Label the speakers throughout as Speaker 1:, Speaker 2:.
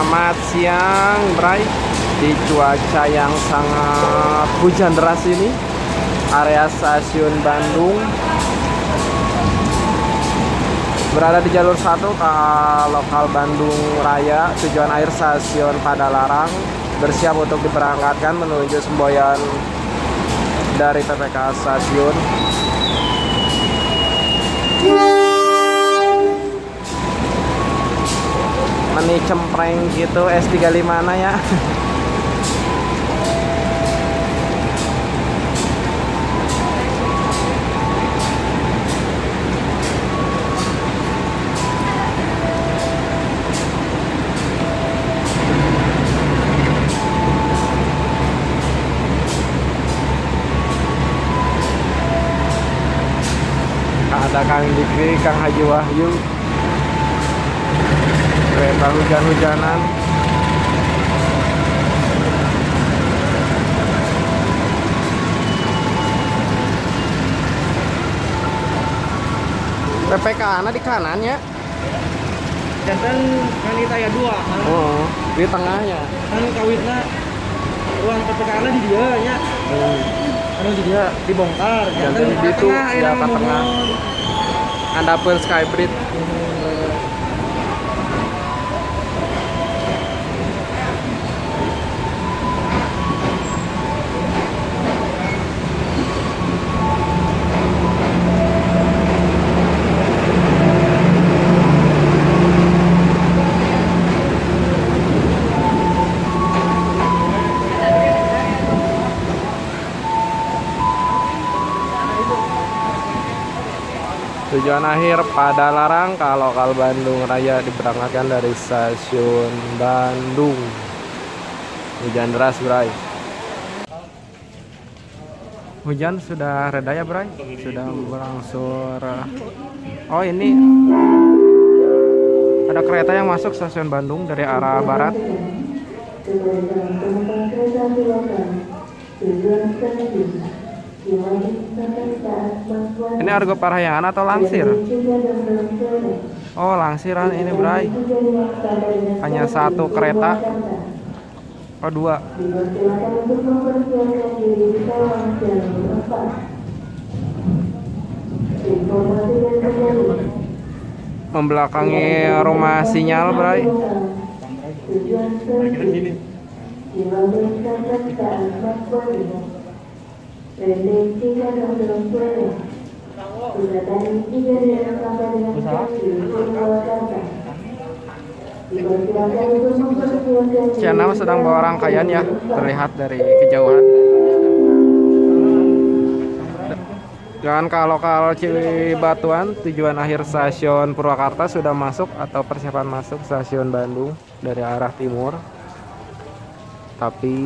Speaker 1: Selamat siang, Bray. Di cuaca yang sangat hujan deras ini, area stasiun Bandung. Berada di jalur satu ke lokal Bandung Raya. Tujuan air stasiun Padalarang bersiap untuk diberangkatkan menuju semboyan dari PPK stasiun meni cempreng gitu S35 na ya. Ada Kang Dikri, Kang Haji Wahyu kereta hujan-hujanan. PPK anak di kanannya
Speaker 2: jantan wanita ya dua kan?
Speaker 1: Oh di tengahnya.
Speaker 2: Kan kawitna ruang PPKN di dia nya
Speaker 1: hmm.
Speaker 2: anu di dia dibongkar.
Speaker 1: Jantan di itu ya ke tengah. ada pun skybridge Tujuan akhir pada Larang kalau kal Bandung Raya diberangkatkan dari stasiun Bandung. Hujan deras, Bray. Hujan sudah reda ya, Bray? Sudah berangsur. Oh, ini ada kereta yang masuk stasiun Bandung dari arah barat. Ini Argo Parahyangan atau Langsir? Oh, Langsiran ini, Bray. Hanya satu kereta. Oh, dua. Membelakangi rumah sinyal, Bray. Cianam sedang bawa rangkaian ya, terlihat dari kejauhan. Jangan kalau kalau Cibatuan tujuan akhir stasiun Purwakarta sudah masuk atau persiapan masuk stasiun Bandung dari arah timur. Tapi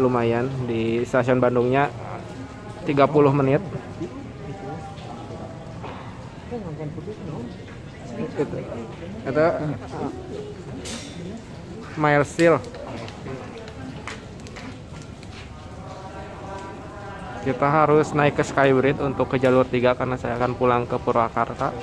Speaker 1: lumayan di stasiun Bandungnya 30 menit. Itu, itu mile steel. Kita harus naik ke Skybridge untuk ke jalur 3 karena saya akan pulang ke Purwakarta.